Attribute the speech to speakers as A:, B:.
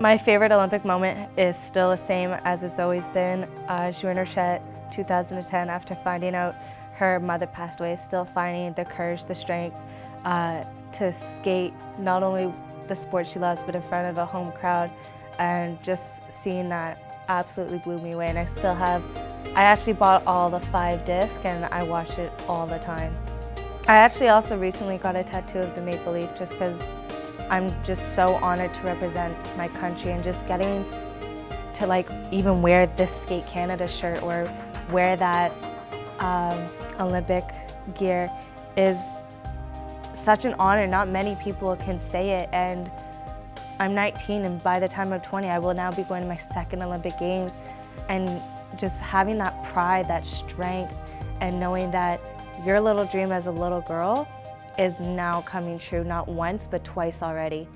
A: My favorite Olympic moment is still the same as it's always been. Uh, Joannie Rochette, 2010, after finding out her mother passed away, still finding the courage, the strength uh, to skate not only the sport she loves, but in front of a home crowd. And just seeing that absolutely blew me away. And I still have, I actually bought all the five discs and I watch it all the time. I actually also recently got a tattoo of the Maple Leaf just because I'm just so honored to represent my country and just getting to like even wear this Skate Canada shirt or wear that um, Olympic gear is such an honor. Not many people can say it and I'm 19 and by the time I'm 20 I will now be going to my second Olympic Games and just having that pride, that strength and knowing that your little dream as a little girl is now coming true, not once, but twice already.